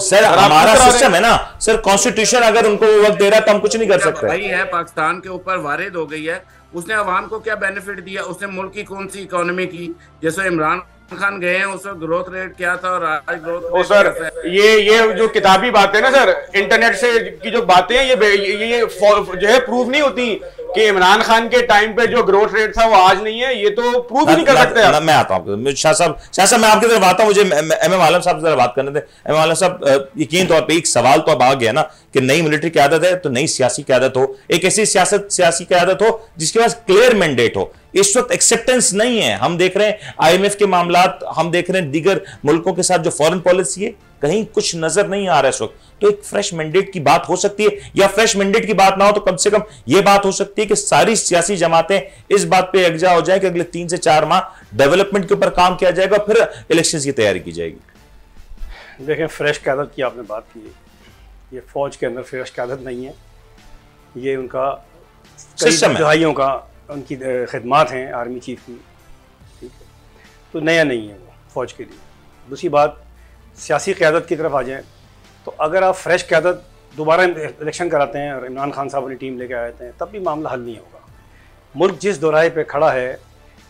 सर हमारा सिस्टम है? ना। सर कॉन्स्टिट्यूशन अगर उनको वक्त दे रहा है तो हम कुछ नहीं कर सकते। भाई है पाकिस्तान के ऊपर वारिद हो गई है। उसने अवाम को क्या बेनिफिट दिया? उसने मुल्क की कौन सी इकोनॉमी की? जैसे इमरान खान गए हैं उस ग्रोथ रेट क्या था और आज ग्रोथ ओ सर ये ये जो किताबी बातें ना सर इंटरनेट से की जो बातें हैं ये ये, ये जो है प्रूव नहीं होती कि इमरान खान के टाइम पे जो ग्रोथ रेट था वो आज नहीं है ये तो प्रूव नहीं कर सकते आप। मैं आता हूँ शाह साहब शाह साहब मैं आपकी तरफ़ आता हूँ मुझे एम एम आलम साहब से बात करने थे एम एम आलम साहब यकीन तौर पे एक सवाल तो अब आ गया ना कि नई मिलिट्री क्यादत है तो नई सियासी क्यादत हो। एक ऐसी सियासत सियासी क्यादत हो जिसके पास क्लियर मैंडेट हो। इस वक्त एक्सेप्टेंस नहीं है। हम देख रहे हैं आईएमएफ के मामला हम देख रहे हैं दीगर मुल्कों के साथ जो फॉरेन पॉलिसी है कहीं कुछ नज़र नहीं आ रहा है इस वक्त। तो एक फ्रेश मैंडेट की बात हो सकती है या फ्रेश मैंडेट की बात ना हो तो कम से कम यह बात हो सकती है कि सारी सियासी जमातें इस बात पे एकजा हो जाए कि अगले तीन से चार माह डेवलपमेंट के ऊपर काम किया जाएगा फिर इलेक्शन की तैयारी की जाएगी। देखें फ्रेश क्यादत की आपने बात की। ये फौज के अंदर फ्रेश क्यादत नहीं है। ये उनका कई का उनकी खदमात हैं आर्मी चीफ की। ठीक है। तो नया नहीं है वो फ़ौज के लिए। दूसरी बात सियासी क़्यादत की तरफ़ आ जाएँ तो अगर आप फ्रेश क़्यादत दोबारा इलेक्शन कराते हैं और इमरान खान साहब अपनी टीम लेकर आते हैं तब भी मामला हल नहीं होगा। मुल्क जिस दोराहे पे खड़ा है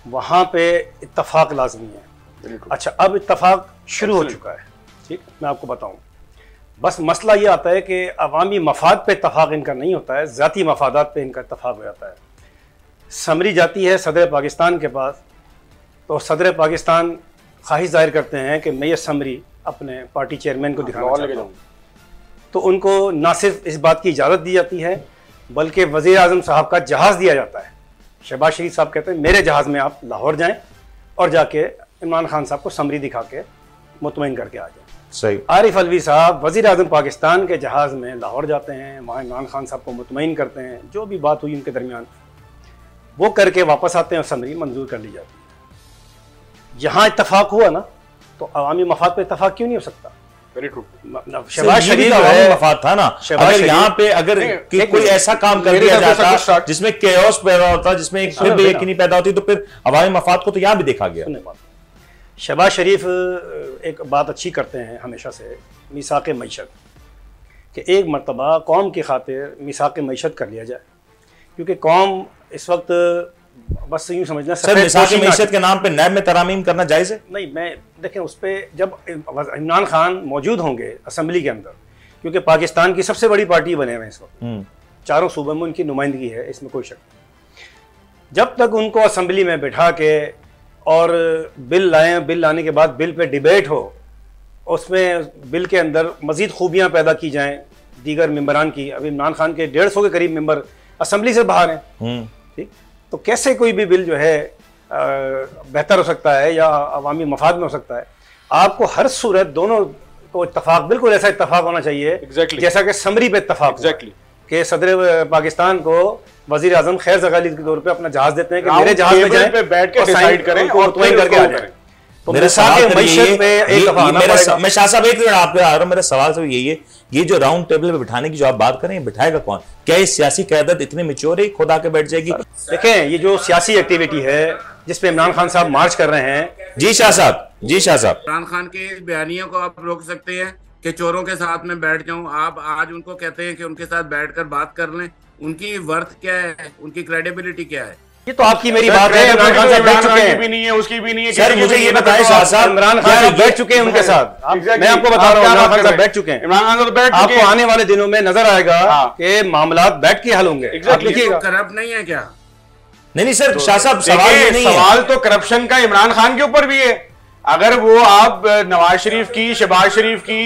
वहाँ पे इतफाक़ लाजमी है। अच्छा अब इतफाक़ शुरू हो चुका है। ठीक मैं आपको बताऊँ। बस मसला ये आता है कि अवामी मफाद पे इतफाक़ इनका नहीं होता है ज़ाती मफादात पे इनका इतफाक़ हो जाता है। समरी जाती है सदर पाकिस्तान के पास तो सदर पाकिस्तान ख्वाहिश ज़ाहिर करते हैं कि मैं ये समरी अपने पार्टी चेयरमैन को दिखाना चाहता हूँ। तो उनको ना सिर्फ़ इस बात की इजाज़त दी जाती है बल्कि वज़ी अजम साहब का जहाज़ दिया जाता है। शहबाज शरीफ साहब कहते हैं मेरे जहाज़ में आप लाहौर जाएँ और जाके इमरान खान साहब को समरी दिखा के मुतमिन करके आ जाए। सही। आरिफ अलवी साहब वज़ी अजम पाकिस्तान के जहाज़ में लाहौर जाते हैं वहाँ इमरान खान साहब को मुतमिन करते हैं जो भी बात हुई उनके दरमियान वो करके वापस आते हैं और समरी मंजूर कर ली जाती है। यहाँ इतफाक हुआ ना तो अवामी मफाद पर इतफाक क्यों नहीं हो सकता? शहबाज शरीफ मफाद था ना। अगर यहाँ पे अगर कोई ऐसा काम कर दिया जाता जिसमें केओस पैदा होता जिसमें एक फिर बेयकीनी पैदा होती तो फिर अवामी मफाद को तो यहाँ भी देखा गया। शहबाज शरीफ एक बात अच्छी करते हैं हमेशा से मिसाक मीशत। कि एक मरतबा कौम की खातिर मिसाक मीशत कर लिया जाए। क्योंकि कौम इस वक्त बस यूँ समझना सर मिसाक मीशत के नाम पे नैब में तरामीम करना जायज़ है? नहीं मैं देखें उस पर जब इमरान खान मौजूद होंगे असम्बली के अंदर क्योंकि पाकिस्तान की सबसे बड़ी पार्टी बने हुए हैं इस वक्त। हम्म, चारों सूबों में उनकी नुमाइंदगी है इसमें कोई शक नहीं। जब तक उनको असम्बली में बैठा के और बिल लाएँ बिल लाने के बाद बिल पे डिबेट हो उसमें बिल के अंदर मज़ीद खूबियाँ पैदा की जाएँ दीगर मेम्बरान की। अभी इमरान खान के डेढ़ सौ के करीब मेंबर असम्बली से बाहर हैं। हम्म, ठीक तो कैसे कोई भी बिल जो है बेहतर हो सकता है या अवामी मफाद में हो सकता है आपको हर सूरत दोनों को इतफाक बिल्कुल ऐसा इतफाक होना चाहिए Exactly. जैसा कि समरी पे इतफाक एग्जैक्टली। Exactly. कि सदर पाकिस्तान को वज़ीर आज़म खैर जगाली के तौर पर अपना जहाज़ देते हैं कि मेरे जहाज़ में जाएँ पे बैठ के डिसाइड करें और करके आ जाएँ। तो मेरा सवाल तो यही एक ये- दफ़ा ये आना मेरा पड़ेगा। स- मैं शाह साहब एक मिनट आपके आ रहा हूँ। मेरा सवाल तो यही है ये जो राउंड टेबल पे बिठाने की जो आप बात करें बिठाएगा कौन? क्या ये सियासी क्यादत इतनी मिच्योर है खुद आके बैठ जाएगी? देखें ये जो सियासी एक्टिविटी है जिसपे इमरान खान साहब मार्च कर रहे हैं। जी शाह साहब जी शाह साहब। इमरान खान के इस बयानियों को आप रोक सकते हैं कि चोरों के साथ में बैठ जाऊँ। आप आज उनको कहते हैं कि उनके साथ बैठकर बात कर लें। उनकी वर्थ क्या है? उनकी क्रेडिबिलिटी क्या है? ये तो आपकी मेरी बात है इमरान खान साहब बैठ चुके हैं। भी नहीं है उसकी भी नहीं है सर, मुझे ये बताएँ, तो शाह साहब, इमरान क्या खान साहब बैठ चुके हैं उनके साथ? मैं आपको बता रहा हूँ इमरान खान साहब बैठ चुके हैं। इमरान खान साहब तो बैठ चुके आपको आने वाले दिनों में नज़र आएगा हाँ। कि मामला बैठ के हल होंगे। आप लिखिएगा तो करप्ट नहीं है क्या? नहीं नहीं सर शाह साहब सवाल ये नहीं है। सवाल तो करप्शन का इमरान खान के ऊपर भी है। अगर वो आप नवाज़ शरीफ की शहबाज शरीफ की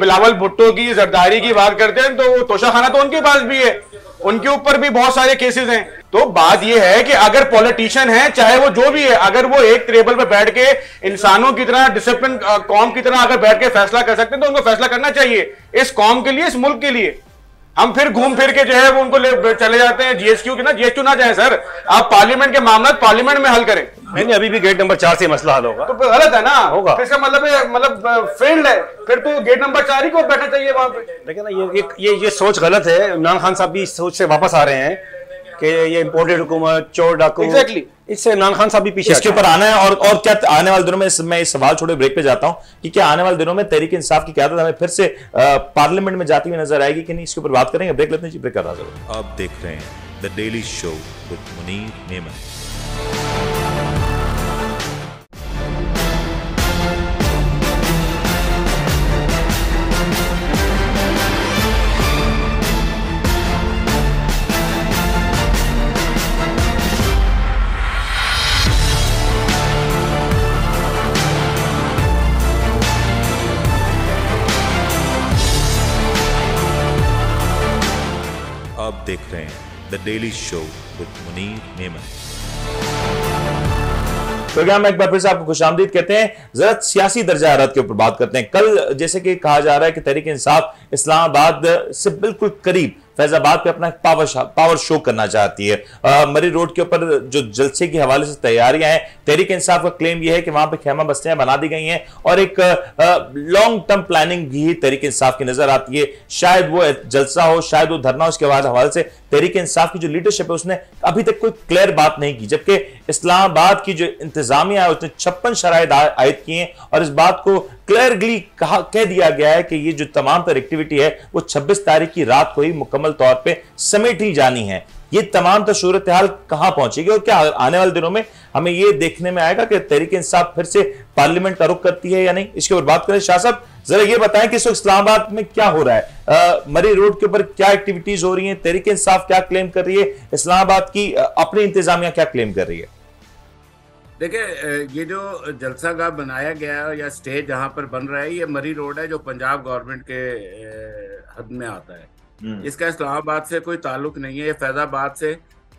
बिलावल भुट्टो की जरदारी की बात करते हैं तो वो तोशा खाना तो उनके पास भी है। उनके ऊपर भी बहुत सारे केसेस हैं। तो बात यह है कि अगर पॉलिटिशियन है, चाहे वो जो भी है, अगर वो एक टेबल पर बैठ के इंसानों की तरह डिसिप्लिन कॉम की तरह अगर बैठ के फैसला कर सकते हैं तो उनको फैसला करना चाहिए। इस कॉम के लिए, इस मुल्क के लिए। हम फिर घूम फिर के जो है वो उनको ले चले जाते हैं जीएसक्यू के ना जीएसक्यू ना जाए सर। आप पार्लियामेंट के मामला पार्लियामेंट में हल करें। नहीं नहीं अभी भी गेट नंबर चार से मसला हल होगा। तो गलत है ना? होगा। फिर इसका मतलब है मतलब फेल्ड है। फिर तो गेट नंबर चार ही को बैठना चाहिए वहाँ पे। लेकिन ना ये ये ये ये सोच गलत है। इमरान खान साहब भी इस सोच से वापस आ रहे हैं कि ये इम्पोर्टेड हुकूमत चोर डाकू। Exactly Exactly. इससे इमरान खान साहब भी पीछे इसके ऊपर आना है और और क्या आने वाले दिनों में इस- मैं इस सवाल छोड़े ब्रेक पे जाता हूँ कि क्या आने वाले दिनों में तहरीक इंसाफ की क्या हमें फिर से पार्लियामेंट में जाती हुई नज़र आएगी कि नहीं? इसके ऊपर बात करेंगे। ब्रेक लेते हैं जी ब्रेक कर रहा ज़रूर। आप देख रहे हैं the daily show with Munir Memon रहे Daily show with Munir Memon programme में एक बार फिर से आपको खुश आमदीद कहते हैं, जरा सियासी दर्जा हरत के ऊपर बात करते हैं। कल जैसे कि कहा जा रहा है कि तहरीक इंसाफ इस्लामाबाद से बिल्कुल करीब फैजाबाद पे अपना पावर पावर शो करना चाहती है। मरी रोड के ऊपर जो जलसे के हवाले से तैयारियाँ हैं, तहरीक इंसाफ का क्लेम यह है कि वहाँ पे खेमा बस्तियाँ बना दी गई हैं और एक लॉन्ग टर्म प्लानिंग भी तहरीक इंसाफ की नज़र आती है। शायद वो जलसा हो, शायद वो धरना उसके बाद हवाले से तहरीक इंसाफ की जो लीडरशिप है, उसने अभी तक कोई क्लियर बात नहीं की। जबकि इस्लामाबाद की जो इंतजामिया है, उसने छप्पन शराय आयद किए हैं और इस बात को क्लियरली कहा कह दिया गया है कि ये जो तमाम तर एक्टिविटी है वो 26 तारीख की रात को ही मुकम्मल तौर पे समेटी जानी है। ये तमाम तो सूरत हाल कहाँ पहुंचेगी और क्या आने वाले दिनों में हमें ये देखने में आएगा कि तहरीक इंसाफ फिर से पार्लियामेंट का रुख करती है या नहीं? इसके ऊपर बात करें शाह साहब जरा ये बताएँ कि इस वक्त इस्लामाबाद में क्या हो रहा है? अ, मरी रोड के ऊपर क्या एक्टिविटीज़ हो रही है? तहरीक इंसाफ क्या क्लेम कर रही है? इस्लामाबाद की अपनी इंतजामिया क्या क्लेम कर रही है? देखिए ये जो जलसा गाह बनाया गया है या स्टेज जहाँ पर बन रहा है ये मरी रोड है जो पंजाब गवर्नमेंट के हद में आता है। इसका इस्लामाबाद से कोई ताल्लुक नहीं है ये फैजाबाद से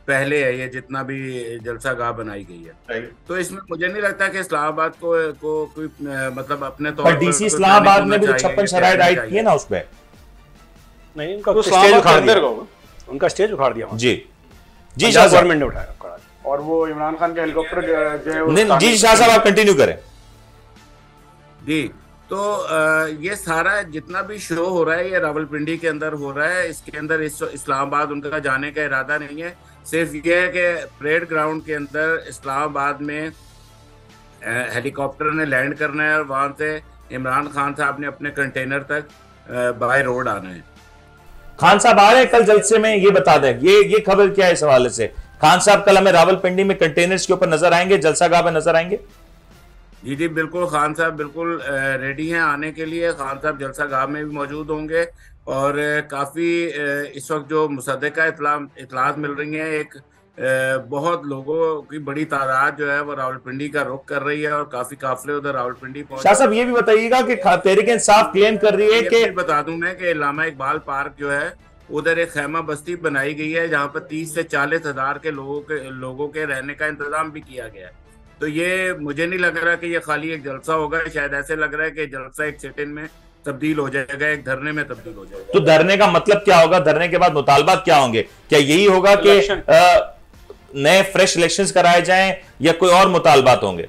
पहले है ये जितना भी जलसा गाह बनाई गई है। तो इसमें मुझे नहीं लगता कि इस्लामाबाद को को कोई मतलब अपने तौर पर डीसी इस्लामाबाद में भी तो छप्पन शराय panic आयद चाहिए। की है ना उस पर नहीं उनका तो स्टेज उखाड़ दिया उनका स्टेज उखाड़ दिया जी। जी गवर्नमेंट ने उठाया। और वो इमरान खान के हेलीकॉप्टर जो है जी शाह साहब आप कंटिन्यू करें। जी तो ये सारा जितना भी शो हो रहा है ये रावलपिंडी के अंदर हो रहा है। इसके अंदर इस, इस्लामाबाद उनका जाने का इरादा नहीं है। सिर्फ़ ये है कि परेड ग्राउंड के अंदर इस्लामाबाद में हेलीकॉप्टर ने लैंड करना है और वहाँ से इमरान खान साहब ने अपने कंटेनर तक बाय रोड आना है। खान साहब आ रहे हैं कल जलसे में ये बता दें। ये ये खबर क्या है इस हवाले से? खान साहब कल हमें रावलपिंडी में कंटेनर्स के ऊपर नज़र आएँगे जलसा गाह में नज़र आएँगे? जी जी बिल्कुल खान साहब बिल्कुल रेडी हैं आने के लिए। खान साहब जलसा गाह में भी मौजूद होंगे और काफ़ी इस वक्त जो मुसदा इतलात मिल रही हैं एक बहुत लोगों की बड़ी तादाद जो है वो रावलपिंडी का रुख कर रही है और काफ़ी काफले उधर रावलपिंडी शाह साहब ये भी बताइएगा कि तहरीक इंसाफ क्लेम कर रही है कि बता दूँ मैं कि लामा इकबाल पार्क जो है उधर एक खैमा बस्ती बनाई गई है जहाँ पर तीस से चालीस हज़ार के लोगों के लोगों के रहने का इंतज़ाम भी किया गया है। तो ये मुझे नहीं लग रहा कि ये खाली एक जलसा होगा शायद ऐसे लग रहा है कि जलसा एक सिटिन में तब्दील हो जाएगा एक धरने में तब्दील हो जाएगा। तो धरने का मतलब क्या होगा? धरने के बाद मुतालबात क्या होंगे? क्या यही होगा कि नए फ्रेश इलेक्शन कराए जाएँ या कोई और मुतालबात होंगे?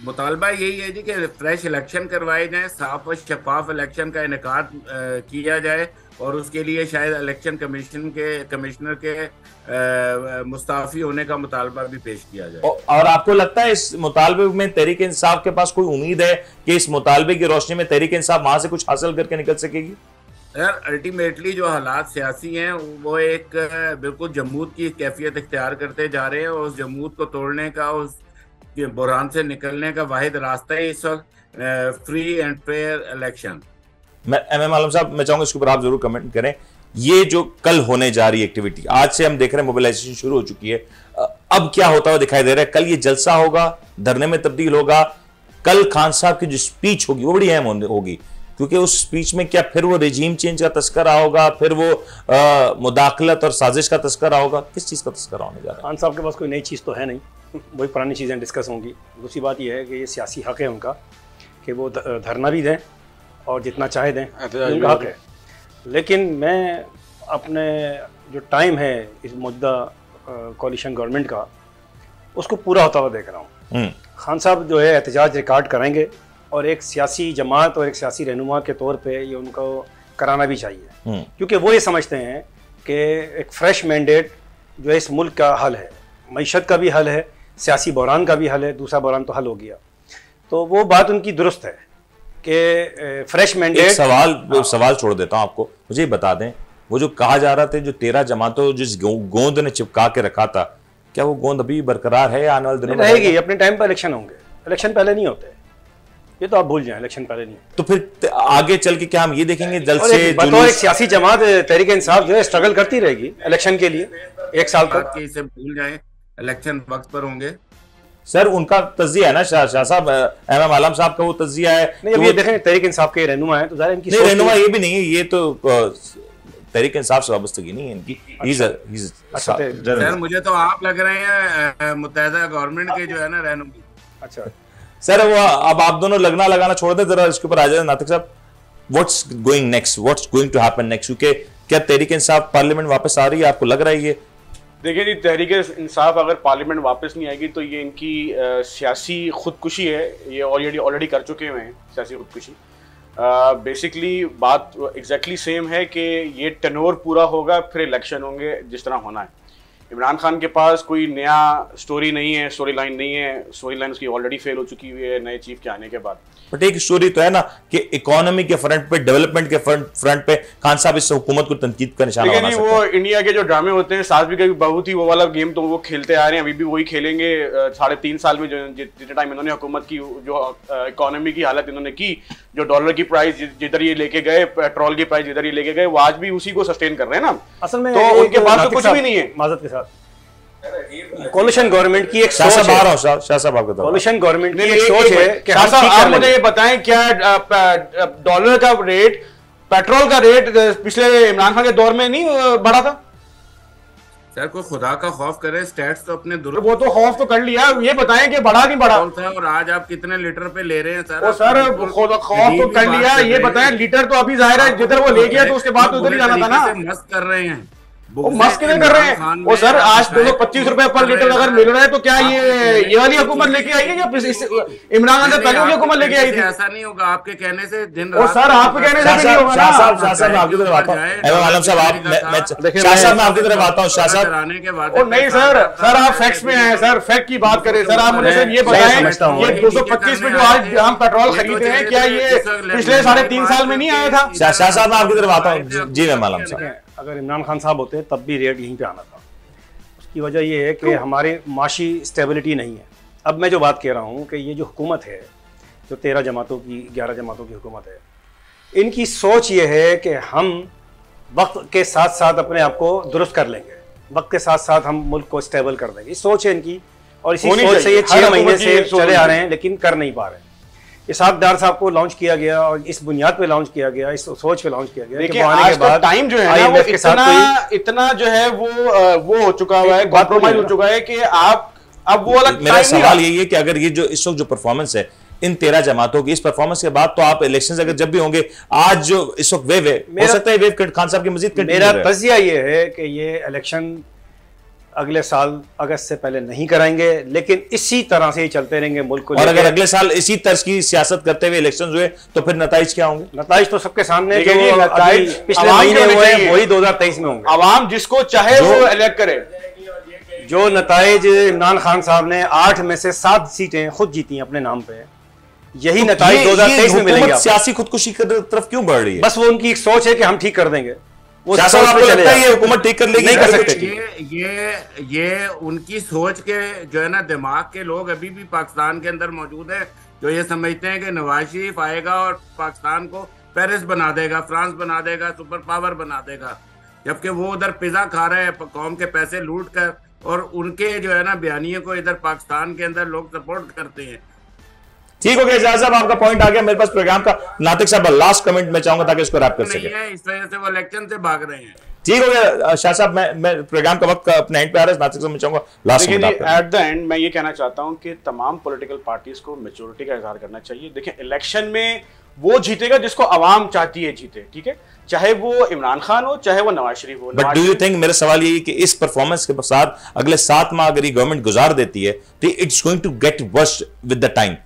मुतालबा यही है जी कि फ्रेश इलेक्शन करवाए जाएँ साफ़ और शफाफ इलेक्शन का इनका किया जाए और उसके लिए शायद इलेक्शन कमीशन के कमिश्नर के मुस्ताफी होने का मुतालबा भी पेश किया जाए। और आपको लगता है इस मुतालबे में तहरीक इंसाफ के पास कोई उम्मीद है कि इस मुतालबे की रोशनी में तहरीक इंसाफ वहाँ से कुछ हासिल करके निकल सकेगी? यार अल्टीमेटली जो हालात सियासी हैं वो एक बिल्कुल जमूत की कैफियत इख्तियार करते जा रहे हैं और उस जमूत को तोड़ने का उस बुरहान से निकलने का वाहिद रास्ता है इस वक्त फ्री एंड फेयर इलेक्शन मैं एम एम आलम साहब मैं चाहूँगा इसके ऊपर आप ज़रूर कमेंट करें। ये जो कल होने जा रही एक्टिविटी आज से हम देख रहे हैं मोबिलाइजेशन शुरू हो चुकी है। अब क्या होता हुआ दिखाई दे रहा है? कल ये जलसा होगा धरने में तब्दील होगा। कल खान साहब की जो स्पीच होगी वो बड़ी अहम होगी। क्योंकि उस स्पीच में क्या फिर वो रिजीम चेंज का तस्करा होगा फिर वो मुदाखलत और साजिश का तस्करा होगा? किस चीज़ का तस्करा होने जा रहा है? खान साहब के पास कोई नई चीज़ तो है नहीं। वही पुरानी चीज़ें डिस्कस होंगी। दूसरी बात यह है कि ये सियासी हक है उनका कि वो धरना भी दें और जितना चाहे दें। उनका हक है। लेकिन मैं अपने जो टाइम है इस मुद्दा कॉलिशन गवर्नमेंट का उसको पूरा होता हुआ देख रहा हूँ। हम्म। खान साहब जो है एहतजाज रिकॉर्ड करेंगे और एक सियासी जमात और एक सियासी रहनुमा के तौर पे ये उनको कराना भी चाहिए। हम्म। क्योंकि वो ये समझते हैं कि एक फ्रेश मैंडेट जो है इस मुल्क का हल है मीशत का भी हल है सियासी बहरान का भी हल है दूसरा बहरान तो हल हो गया। तो वो बात उनकी दुरुस्त है कि फ्रेश मैंडेट सवाल हाँ। सवाल छोड़ देता हूँ आपको। मुझे बता दें वो जो कहा जा रहा था जो तेरह जमातों जिस गोंद ने चिपका के रखा था क्या वो गोंद अभी बरकरार है आने वाले दिनों में रहेगी अपने टाइम पर इलेक्शन होंगे। इलेक्शन पहले नहीं होते। ये तो आप भूल जाए इलेक्शन पहले नहीं तो फिर आगे चल के क्या हम ये देखेंगे जल्द से एक सियासी जमात तहरीक इंसाफ जो है स्ट्रगल करती रहेगी इलेक्शन के लिए एक साल तक। इसे भूल जाए इलेक्शन वक्त पर होंगे। सर उनका तजिया है ना शाह शाह साहब एम एम आलम साहब का वो तजिया है। नहीं अभी देखें तहरीक इंसाफ के रहनुमा है तो ज़रा इनकी नहीं रहनुमा ये भी नहीं है ये तो तहरीक इंसाफ से वाबस्तगी नहीं है इनकी। अच्छा, अच्छा, सर मुझे तो आप लग रहे हैं मुतहदा गवर्नमेंट के जो है ना रहनुमा। अच्छा। सर वो अब आप दोनों लगना लगाना छोड़ दे जरा इसके ऊपर आ जाए नातिक साहब। What's going next what's going to happen next क्योंकि क्या तहरीक इंसाफ पार्लियामेंट वापस आ रही है आपको लग रहा है ये? देखिए जी तहरीक इंसाफ अगर पार्लियामेंट वापस नहीं आएगी तो ये इनकी सियासी खुदकुशी है। ये ऑलरेडी ऑलरेडी कर चुके हुए हैं, सियासी खुदकुशी। बेसिकली बात एग्जैक्टली exactly सेम है कि ये टनोर पूरा होगा, फिर इलेक्शन होंगे, जिस तरह होना है। इमरान खान के पास कोई नया स्टोरी नहीं है स्टोरी लाइन नहीं है। स्टोरी लाइन उसकी ऑलरेडी फेल हो चुकी हुई है नए चीफ के आने के बाद। बट एक स्टोरी तो है ना कि इकोनॉमी के फ्रंट पे डेवलपमेंट के फ्रंट फ्रंट पे खान साहब इस हुकूमत को तनकीद का निशाना बना सकते वो इंडिया के जो ड्रामे होते हैं सास भी बहुत ही वो वाला गेम तो वो खेलते आ रहे हैं अभी भी वही खेलेंगे साढ़े तीन साल में जो जितने टाइम इन्होंने हुकूमत की जो इकोनॉमी की हालत इन्होंने की जो डॉलर की प्राइस जिधर ये लेके गए पेट्रोल की प्राइस जिधर ये लेके गए वो आज भी उसी को सस्टेन कर रहे हैं ना। असल में तो उनके पास तो कुछ भी नहीं है। माजत के साथ। कॉलिशन गवर्नमेंट की एक सोच है। कॉलिशन गवर्नमेंट की एक सोच है कि हम आप मुझे ये बताएँ क्या डॉलर का रेट पेट्रोल का रेट पिछले इमरान खान के दौर में नहीं बढ़ा था? सर कोई खुदा का खौफ करे स्टेट्स तो अपने दुर वो तो खौफ तो कर लिया ये बताएँ कि बढ़ा नहीं बढ़ा? था और आज आप कितने लीटर पे ले रहे हैं सर? सर खौफ तो कर लिया ये बताएँ लीटर तो अभी ज़ाहिर है जिधर वो ले गया तो उसके बाद तो उधर ही जाना था ना। मस्त कर रहे हैं। वो मस्त क्यों कर रहे हैं। वो सर आज दो सौ पच्चीस रुपए पर लीटर अगर मिल रहा है तो क्या ये ये वाली हुकूमत लेके आई है या इमरान खान से पहले वाली हुकूमत लेके आई थी? ऐसा नहीं होगा आपके कहने से दिन रात सर, आपके कहने से शाह नहीं होगा साहब साहब आपकी तरफ़ आता हूँ। एवं आलम साहब आप शाह साहब मैं आपकी तरफ़ आता हूँ। शाह साहब। कराने के बाद ओ नहीं सर सर आप फैक्ट्स में हैं सर फैक्ट की बात करें। सर आप मुझे ये बताएँ समझता हूँ। ये 225 में जो आज हम पेट्रोल खरीद रहे हैं क्या ये पिछले साढ़े तीन साल में नहीं आया था? शाह साहब मैं आपकी तरफ़ आता हूँ। जी- जी मैं आलम साहब अगर इमरान खान साहब होते तब भी रेट यहीं पे आना था। उसकी वजह ये है कि हमारे माशी स्टेबिलिटी नहीं है। अब मैं जो बात कह रहा हूँ कि ये जो हुकूमत है जो तेरह जमातों की ग्यारह जमातों की हुकूमत है इनकी सोच ये है कि हम वक्त के साथ साथ अपने आप को दुरुस्त कर लेंगे। वक्त के साथ साथ हम मुल्क को स्टेबल कर देंगे। सोच है इनकी और इसी सोच से ये छह महीने से चले आ रहे हैं लेकिन कर नहीं पा रहे। इसाक डार साहब को लॉन्च किया गया और इस बुनियाद पे लॉन्च किया गया इस सोच पे लॉन्च किया गया कि देखिए आज के बाद टाइम जो है ना वो IMF के साथ इतना इतना जो है वो वो हो चुका हुआ है कॉम्प्रोमाइज हो चुका है कि आप अब वो वाला मेरा सवाल यही है कि अगर ये जो इस वक्त जो परफॉर्मेंस है इन तेरह जमातों की इस परफॉर्मेंस के बाद तो आप इलेक्शंस अगर जब भी होंगे आज जो इस वक्त वेव है हो सकता है वेव खान साहब की मजीद मेरा तजिया ये है कि ये इलेक्शन अगले साल अगस्त से पहले नहीं कराएँगे लेकिन इसी तरह से ही चलते रहेंगे मुल्क को और अगर अगले साल इसी तर्ज की सियासत करते हुए इलेक्शन हुए तो फिर नतज क्या होंगे? नताइज तो सबके सामने जो पिछले महीने हुए हैं चाहिए। वही 2023 में होंगे। आवाम जिसको चाहे वो इलेक्ट करे। जो नताइज इमरान खान साहब ने आठ में से सात सीटें खुद जीती अपने नाम पे यही नताइज ये- दो हज़ार तेईस में मिलेंगे सियासी खुदकुशी की तरफ़ क्यों बढ़ रही है? बस वो उनकी एक सोच है कि हम ठीक कर देंगे। वो शाह सोच साहब पे आपको लगता है ये हुकूमत ठीक कर लेगी नहीं कर कर सकते। ये ये ये उनकी सोच के जो है ना दिमाग के लोग अभी भी पाकिस्तान के अंदर मौजूद है जो ये समझते हैं कि नवाज़ शरीफ आएगा और पाकिस्तान को पेरिस बना देगा फ्रांस बना देगा सुपर पावर बना देगा जबकि वो उधर पिज्जा खा रहे हैं कौम के पैसे लूट कर और उनके जो है ना बयानियों को इधर पाकिस्तान के अंदर लोग सपोर्ट करते हैं। ठीक हो गया एजाज साहब आपका पॉइंट आ गया मेरे पास प्रोग्राम का। नातिक साहब लास्ट कमेंट में चाहूँगा ताकि इसको रैप कर सके। इस वजह से वो इलेक्शन से भाग रहे हैं। ठीक हो गया शाह साहब मैं मैं प्रोग्राम का वक्त अपने एंड पे आ रहा है नातिक साहब मैं चाहूँगा लास्ट एट द एंड मैं ये कहना चाहता हूँ कि तमाम पॉलिटिकल पार्टीज़ को मेच्योरिटी का इजहार करना चाहिए। देखिए इलेक्शन में वो जीतेगा जिसको आवाम चाहती है जीते ठीक है? चाहे वो इमरान खान हो चाहे वो नवाज़ शरीफ हो बट डू यू थिंक मेरा सवाल यही है कि इस परफॉर्मेंस के साथ अगले सात माह अगर ये गवर्नमेंट गुजार देती है तो it's going to get worst with the time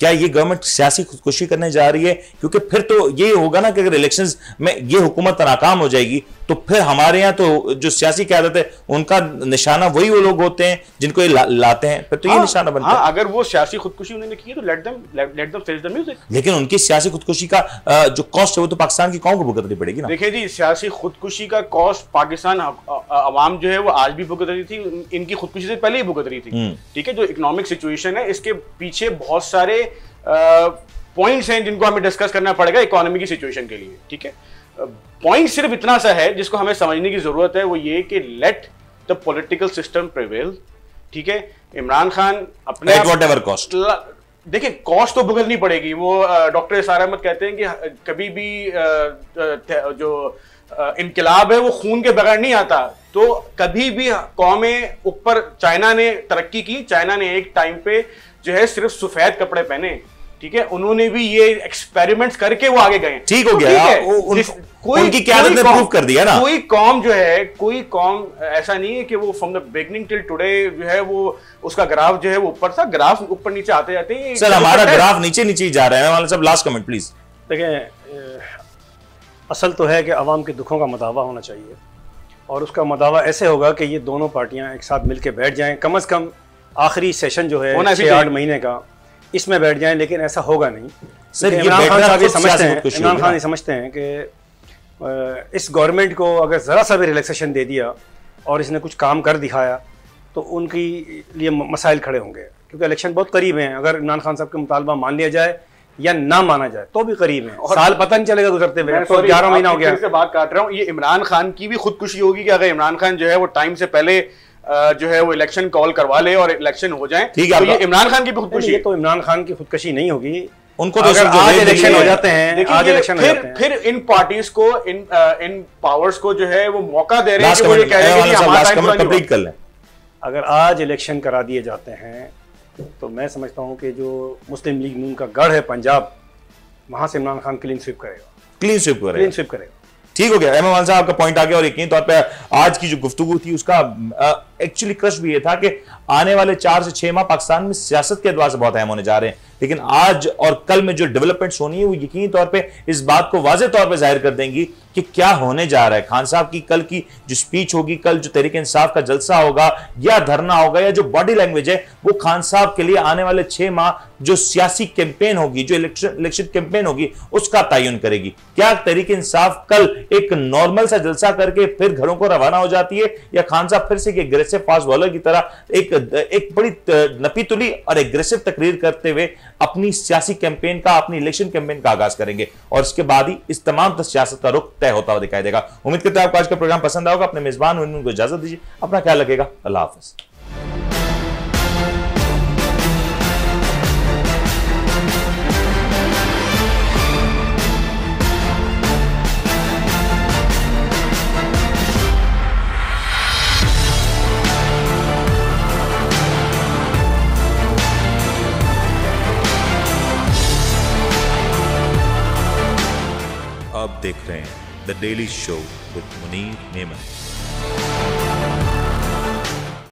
क्या ये गवर्नमेंट सियासी खुदकुशी करने जा रही है? क्योंकि फिर तो ये होगा ना कि अगर इलेक्शंस में ये हुकूमत नाकाम हो जाएगी तो फिर हमारे यहाँ तो जो सियासी क्यादत है उनका निशाना वही वो लोग होते हैं जिनको ये ला, लाते हैं। फिर तो ये हाँ, निशाना बनता हाँ है। अगर वो सियासी खुदकुशी उन्होंने की है तो let them let them face the music लेकिन उनकी सियासी खुदकुशी का जो कॉस्ट है वो तो पाकिस्तान की कौन को भुगतनी पड़ेगी ना। देखिए जी सियासी खुदकुशी का कॉस्ट पाकिस्तान आवाम जो है वो आज भी भुगत रही थी इनकी खुदकुशी से पहले ही भुगत रही थी। हम्म। ठीक है जो इकोनॉमिक सिचुएशन है इसके पीछे बहुत सारे पॉइंट्स हैं जिनको हमें डिस्कस करना पड़ेगा इकोनॉमी की सिचुएशन के लिए। ठीक है? पॉइंट सिर्फ़ इतना सा है जिसको हमें समझने की ज़रूरत है वो ये कि let the political system prevail ठीक है? इमरान खान अपने वॉट एवर कॉस्ट देखिए कॉस्ट तो भुगतनी पड़ेगी। वो डॉक्टर एस अहमद कहते हैं कि कभी भी जो इनकलाब है वो खून के बगैर नहीं आता। तो कभी भी कौमें ऊपर चाइना ने तरक्की की। चाइना ने एक टाइम पे जो है सिर्फ़ सफ़ेद कपड़े पहने। ठीक है? उन्होंने भी ये एक्सपेरिमेंट्स करके वो आगे गए। ठीक हो तो गया, ठीक है, उन- जिस- उनकी क़यादत कोई ने कौम- कर दिया ना। कोई कौम जो है कोई कौम ऐसा नहीं है कि वो from the beginning till today जो है वो उसका ग्राफ जो है वो ऊपर था। ग्राफ ऊपर नीचे आते जाते हैं सर हमारा ग्राफ नीचे नीचे ही जा रहा है। सब लास्ट कमेंट प्लीज़ देखें अ, असल तो है कि आवाम के दुखों का मदावा होना चाहिए। और उसका मदावा ऐसे होगा कि ये दोनों पार्टियाँ एक साथ मिलकर बैठ जाएँ। कम अज़ कम आखिरी सेशन जो है छः आठ महीने का इसमें बैठ जाएँ लेकिन ऐसा होगा नहीं। सर, इमरान खान साहब ये समझते हैं इमरान खान ये समझते हैं कि इस गवर्नमेंट को अगर ज़रा सा भी रिलैक्सेशन दे दिया और इसने कुछ काम कर दिखाया तो उनकी लिए मसाइल खड़े होंगे। क्योंकि इलेक्शन बहुत करीब हैं। अगर इमरान खान साहब का मुतालबा मान लिया जाए या ना माना जाए तो भी करीब है। और- साल पता नहीं चलेगा गुजरते हुए तो ग्यारह महीना हो गया। से बात काट रहा हूँ। ये इमरान खान की भी खुदकुशी होगी कि अगर इमरान खान जो है वो टाइम से पहले जो है वो इलेक्शन कॉल करवा ले और इलेक्शन हो जाए। ठीक है, तो ये इमरान खान की भी खुदकुशी ये तो इमरान खान की खुदकशी नहीं होगी। उनको तो अगर आज इलेक्शन हो। जाते हैं आज इलेक्शन फिर फिर इन पार्टीज़ को इन इन पावर्स को जो है वो मौका दे रहे हैं कि वो ये कह रहे हैं। कर लें। अगर आज इलेक्शन करा दिए जाते हैं तो मैं समझता हूँ कि जो मुस्लिम लीग नून का गढ़ है पंजाब वहाँ से इमरान खान क्लीन स्विप करेगा। क्लीन स्वीप करेगा। क्लीन स्विप करेगा। ठीक हो गया। एम साहब का पॉइंट आ गया और यकीन तौर पर आज की जो गुफ्तु थी, उसका एक्चुअली क्रश भी ये था कि आने वाले चार से छह माह पाकिस्तान में सियासत के अतबार से बहुत अहम होने जा रहे हैं। लेकिन आज और कल में जो डेवलपमेंट्स होनी है, वो यकीन तौर पर इस बात को वाजे तौर पे ज़ाहिर कर देंगी कि क्या होने जा रहा है? खान साहब की कल की जो स्पीच होगी, कल जो तरीके इंसाफ का जलसा होगा, या धरना होगा, या जो बॉडी लैंग्वेज है, वो खान साहब के लिए आने वाले छह माह जो सियासी कैंपेन होगी, जो इलेक्शन इलेक्शन कैंपेन होगी, उसका तयन करेगी। क्या तरीके इंसाफ कल एक नॉर्मल सा जलसा करके फिर घरों को रवाना हो जाती है, या खान साहब फिर से एक एग्रेसिव फास्ट बॉलर की तरह एक एक बड़ी नपीतुली और एग्रेसिव तकरीर करते हुए अपनी सियासी कैंपेन का, अपनी इलेक्शन कैंपेन का आगाज़ करेंगे? और इसके बाद ही इस तमाम सियासत का रुख तय होता हुआ दिखाई देगा। उम्मीद करते हैं आपको आज का प्रोग्राम पसंद आएगा अपने मेजबान उनको इजाज़त दीजिए। अपना ख्याल रखेगा अल्लाह हाफिज़। देख रहे हैं the daily show with Munir Memon